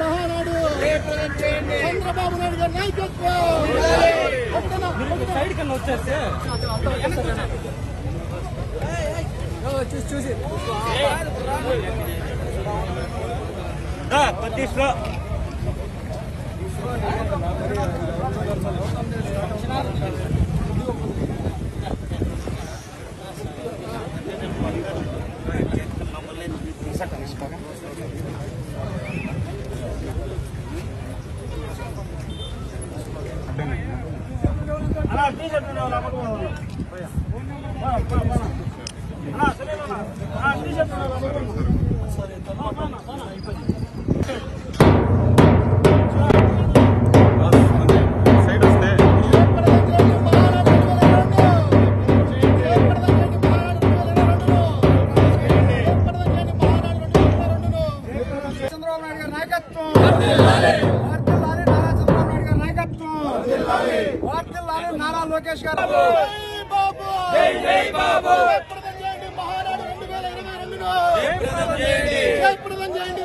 మహానాడు. చంద్రబాబు నాయుడు గారి సైడ్ కన్నా వచ్చేస్తే. చూసి చూసి పద్దీష్లో Thank. షర్ట్ అన్నా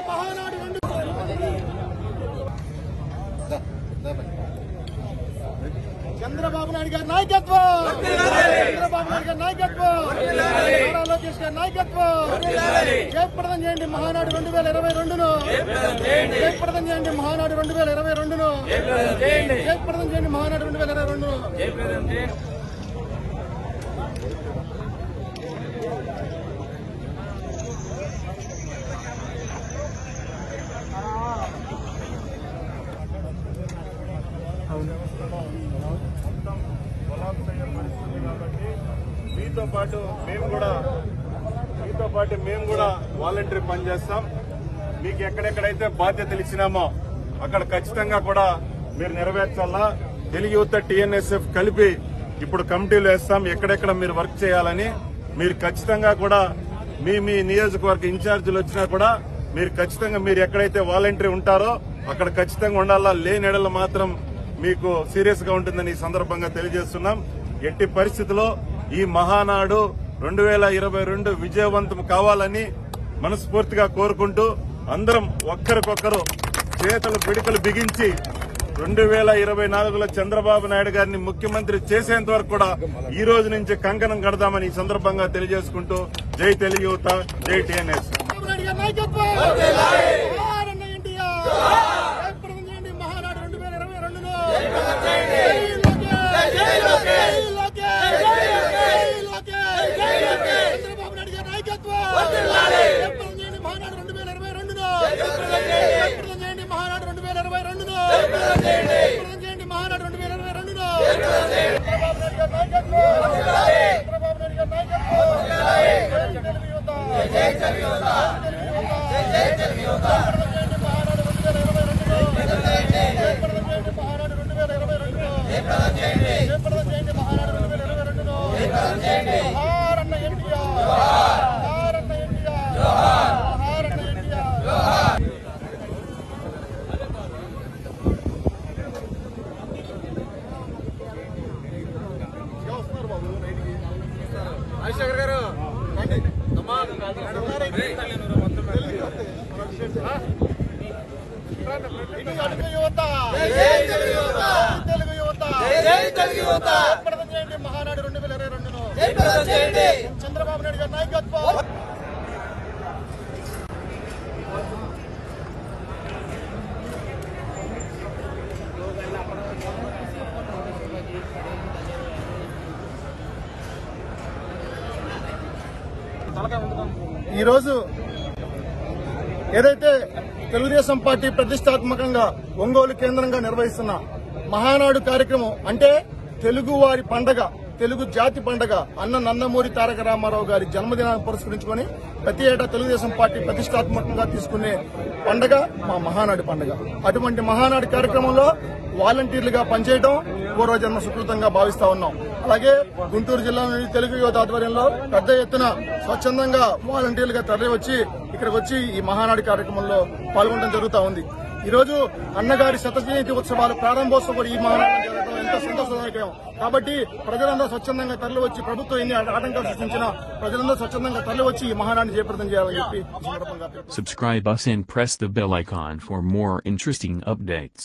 మహానాడు రెండు చంద్రబాబు నాయుడు గారి నాయకత్వం! చంద్రబాబు నాయుడు గారి నాయకత్వం! లోకేష్ గారి నాయకత్వం. జయప్రదం చేయండి మహానాడు రెండు వేల ఇరవై రెండును. జయప్రదం చేయండి మహానాడు రెండు వేల ఇరవై రెండును. జయప్రదం చేయండి మహానాడు రెండు వేల ఇరవై రెండును. మీతో పాటు మేము కూడా మీతో పాటు మేము కూడా వాలంటరీ పనిచేస్తాం మీకు ఎక్కడెక్కడైతే బాధ్యతలు ఇచ్చినామో అక్కడ ఖచ్చితంగా కూడా మీరు నెరవేర్చాలా? తెలుగు యువత టీఎన్ఎస్ఎఫ్ కలిపి ఇప్పుడు కమిటీలు వేస్తాం. ఎక్కడెక్కడ మీరు వర్క్ చేయాలని మీరు ఖచ్చితంగా కూడా మీ మీ నియోజకవర్గ ఇన్ఛార్జీలు వచ్చినా కూడా మీరు ఖచ్చితంగా మీరు ఎక్కడైతే వాలంటరీ ఉంటారో అక్కడ ఖచ్చితంగా ఉండాలా? లేని ఎడలు మాత్రం మీకు సీరియస్గా ఉంటుందని ఈ సందర్భంగా తెలియజేస్తున్నాం. ఎట్టి పరిస్థితిలో ఈ మహానాడు రెండు వేల ఇరవై రెండు విజయవంతం కావాలని మనస్ఫూర్తిగా కోరుకుంటూ అందరం ఒక్కరికొక్కరు చేతలు పిడికలు బిగించి రెండు వేల ఇరవై నాలుగులో చంద్రబాబు నాయుడు గారిని ముఖ్యమంత్రి చేసేంత వరకు కూడా ఈ రోజు నుంచి కంకణం కడదామని ఈ సందర్భంగా తెలియజేసుకుంటూ జై తెలుగు యువత జై టీఎన్ఎస్ చంద్రబాబు నాయుడు గారి నాయకత్వం జోహార్ అన్న ఎన్టీఆర్. జయప్రదం చేయండి మహానాడు రెండు వేల ఇరవై రెండును జై లోకేష్. జై లోకేష్. చంద్రబాబు నాయుడు గారి నాయకత్వం జయప్రదం చేయండి మహానాడు రెండు వేల ఇరవై రెండును జయప్రదం చేయండి మహానాడు రెండు వేల ఇరవై రెండును జయప్రదం చేయండి మహానాడు రెండు వేల ఇరవై రెండును చంద్రబాబు నాయుడు గారి నాయకత్వం చంద్రబాబు నాయుడు గారి నాయకత్వం జై తెలుగు యువత. తెలుగు యువత తెలుగు యువత తెలుగు యువత జయప్రదం చేయండి మహానాడు రెండు వేల ఇరవై రెండును చంద్రబాబు నాయుడు గారి నాయకత్వం ఈరోజు ఏదైతే తెలుగుదేశం పార్టీ ప్రతిష్టాత్మకంగా ఒంగోలు కేంద్రంగా నిర్వహిస్తున్న మహానాడు కార్యక్రమం అంటే తెలుగు వారి పండగ తెలుగు జాతి పండగ అన్న నందమూరి తారక రామారావు గారి జన్మదినాన్ని పురస్కరించుకొని ప్రతి ఏటా తెలుగుదేశం పార్టీ ప్రతిష్టాత్మకంగా తీసుకునే పండగ మా మహానాడు పండగ. అటువంటి మహానాడు కార్యక్రమంలో వాలంటీర్లుగా పనిచేయడం పూర్వజన్మ సుకృతంగా భావిస్తా ఉన్నాం. అలాగే గుంటూరు జిల్లా నుండి తెలుగు యువత ఆధ్వర్యంలో పెద్ద ఎత్తున స్వచ్ఛందంగా వాలంటీర్లుగా తరలి వచ్చి ఇక్కడికి వచ్చి ఈ మహానాడు కార్యక్రమంలో పాల్గొనడం జరుగుతూ ఉంది. ఈ రోజు అన్నగారి శత జయంతి ఉత్సవాలు ప్రారంభోత్సవం కూడా ఈ మహానాడు జరగడం ఎంతో సంతోషదాయకం కాబట్టి ప్రజలందరూ స్వచ్ఛందంగా తరలి వచ్చి ప్రభుత్వం ఎన్ని ఆటంకాలు సృష్టించినా ప్రజలందరూ స్వచ్ఛందంగా తరలి వచ్చి ఈ మహానాడిని జయప్రదం చేయాలని చెప్పి ఈ సందర్భంగా Subscribe us and press the bell icon for more interesting updates.